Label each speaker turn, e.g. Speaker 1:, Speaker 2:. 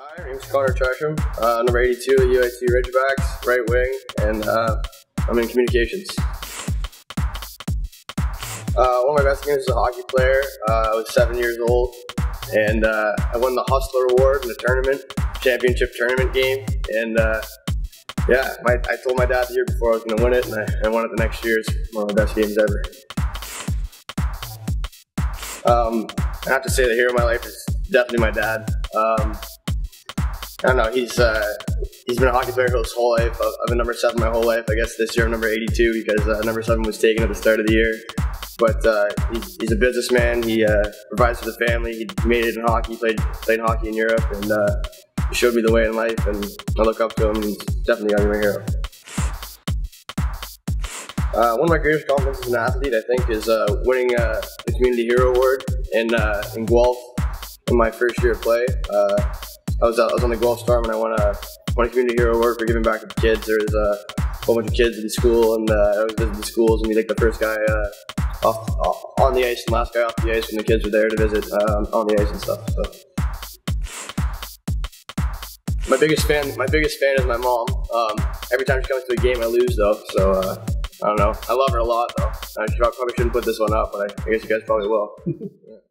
Speaker 1: Hi, my name's Connor Tresham, uh, number 82 at UOIT Ridgebacks, right wing, and uh, I'm in communications. Uh, one of my best games as a hockey player. Uh, I was seven years old, and uh, I won the Hustler Award in the tournament, championship tournament game. And uh, yeah, my, I told my dad the year before I was going to win it, and I, I won it the next year. It's one of the best games ever. Um, I have to say the hero of my life is definitely my dad. Um, I don't know. He's uh, he's been a hockey player his whole life. I've, been number seven my whole life. I guess this year I'm number 82 because uh, number seven was taken at the start of the year. But uh, he's, he's a businessman. He uh, provides for the family. He made it in hockey. Played played hockey in Europe, and uh, showed me the way in life. And I look up to him. He's definitely to be my hero. Uh, one of my greatest accomplishments as an athlete, I think, is uh, winning uh, the Community Hero Award in uh, in Guelph in my first year of play. Uh, I was uh, I was on the Guelph Storm and I won a won a Community Hero Award for giving back to the kids. There was a whole bunch of kids in school, and I was visiting the schools and be like the first guy off, off, on the ice and last guy off the ice when the kids were there to visit um, on the ice and stuff. So. My biggest fan, my biggest fan is my mom. Um, every time she comes to a game, I lose though. So uh, I don't know. I love her a lot though. I probably shouldn't put this one up, but I, I guess you guys probably will. yeah.